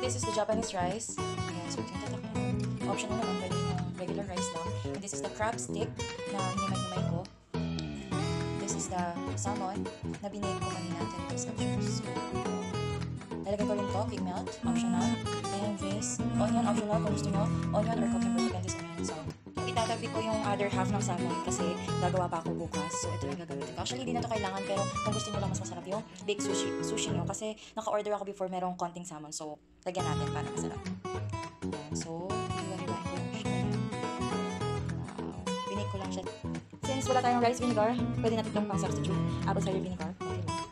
this is the Japanese rice. Ayan, so tinatak na. Optional naman, pwede yung regular rice lang. And this is the crab stick na hinimay-himay ko. This is the salmon na binake ko kanina, 10 pesos. So, lalagay ko rin to, quick melt, optional. And this, onion optional kung gusto nyo. Onion or cucumber, depende sa inyo. So, itatabi ko yung other half ng salmon kasi gagawa pa ako bukas. So, ito yung gagamitin ko. Actually, hindi na to kailangan pero kung gusto nyo lang mas masarap yung baked sushi, sushi nyo kasi naka-order ako before merong konting salmon. So, lagyan natin para masarap. Yan. So. Binake ko lang siya. Since wala tayong rice vinegar, pwede natin itong pang-substitute. Apple cider vinegar. Okay lang.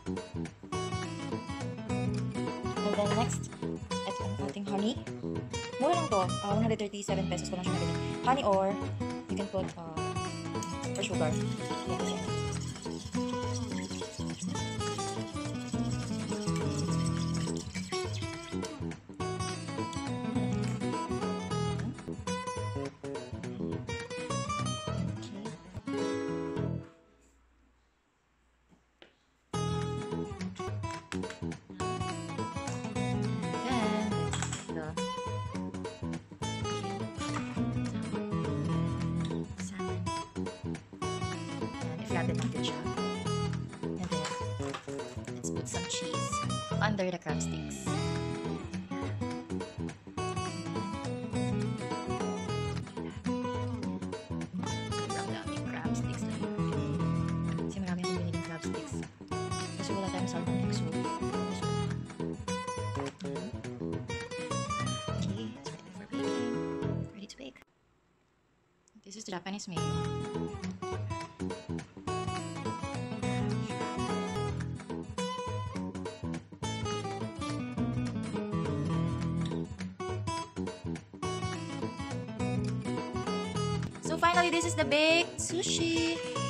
And then next, ito ang ating honey. Mura lang to. Uh, 137 pesos ko lang siya nabili. Honey or you can put uh, for sugar. Kasi. Yan, i-flatten natin siya. And then, let's put some cheese under the crab sticks. Sobrang daming crab sticks So finally, this is the baked sushi.